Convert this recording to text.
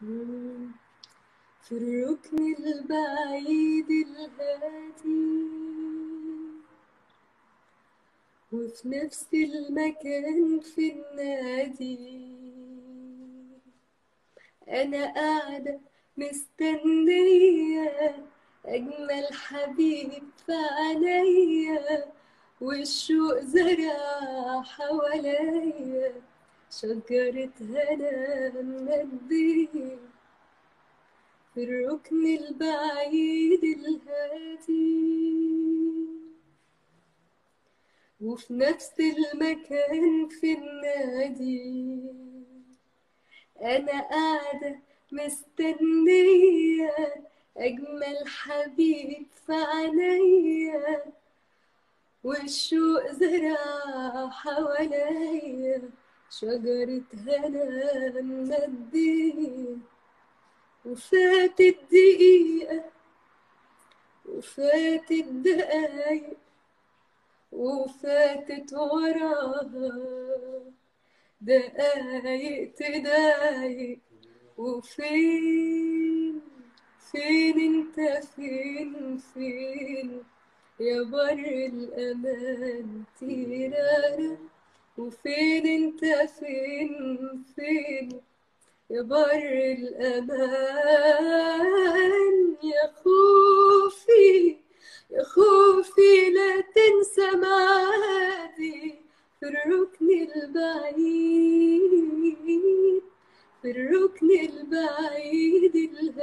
في الركن البعيد الهادي وفي نفس المكان في النادي. أنا قاعدة مستنية أجمل حبيب في عينيا والشوق زرع حواليا. شجرة هنا مندية في الركن البعيد الهادي وفي نفس المكان في النادي. أنا قاعدة مستنية أجمل حبيب في عينيا. والشوق زرع حواليا. شجرة هنا مندية وفاتت دقيقة وفاتت دقايق وفاتت وراها. دقايق تضايق. وفين فين انت؟ فين فين؟ يا بر الأمان تيرارا. وفين انت؟ فين فين؟ يا بر الأمان. يا خوفي يا خوفي لا تنسى معادي في الركن البعيد في الركن البعيد الهادي.